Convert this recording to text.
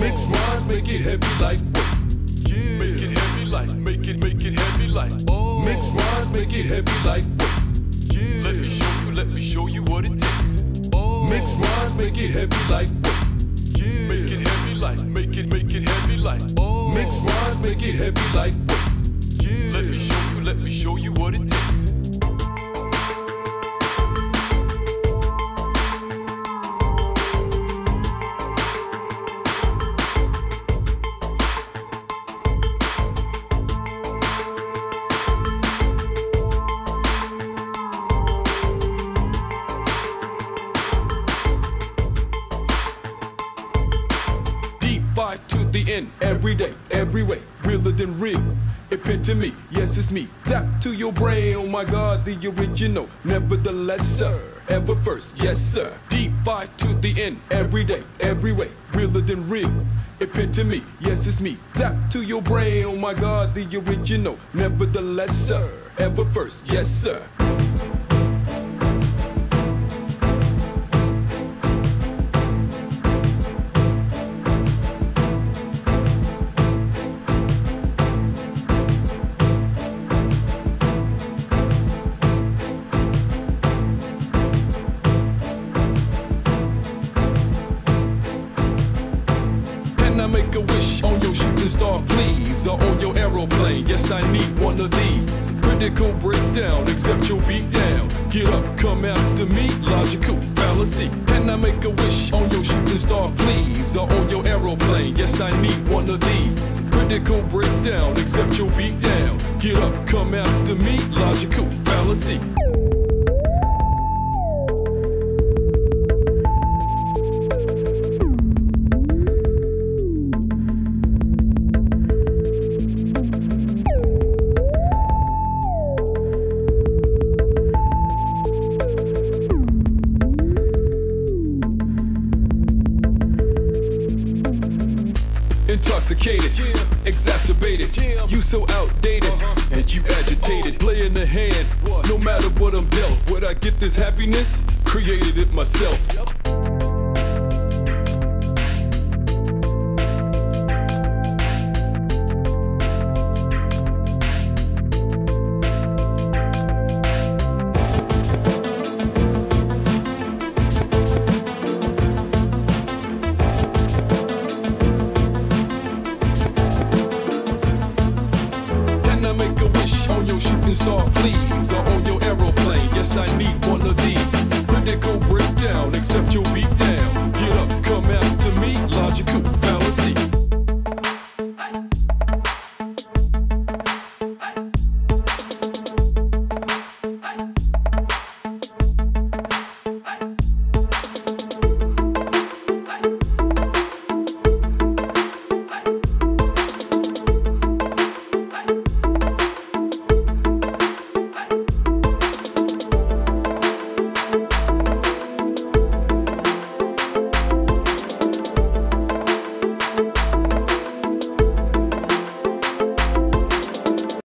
Mix rhymes, make it heavy like weight. Yeah. Make it heavy like, make it, make it heavy like. Oh. Mix rhymes, make it heavy like weight. Yeah. Let me show you, let me show you what it takes. Oh. Mix rhymes, make it heavy like weight. Yeah. Make it heavy like, make it, make it heavy like. Oh. Mix rhymes, make it heavy like weight. Yeah. Let me show you, let me show you what it takes. Fight to the end, every day, every way, realer than real. Epitome, yes, it's me. Tap to your brain, oh my god, the original. Nevertheless, sir, ever first, yes, sir. Deep fight to the end, every day, every way, realer than real. Epitome, yes, it's me. Tap to your brain, oh my god, the original. Nevertheless, sir, ever first, yes, sir. Can I make a wish on your shooting star, please? Or on your aeroplane? Yes, I need one of these. Critical breakdown, accept your beat down. Get up, come after me, logical fallacy. Can I make a wish on your shooting star, please? Or on your aeroplane? Yes, I need one of these. Critical breakdown, accept your beat down. Get up, come after me, logical fallacy. Intoxicated, exacerbated, you so outdated, uh-huh. and you agitated, playing the hand. No matter what I'm dealt, where I get this happiness, created it myself. Your shooting star, please? Or on your aeroplane? Yes, I need one of these. Critical breakdown, accept your beat down. Get up, come after me, logical fallacy.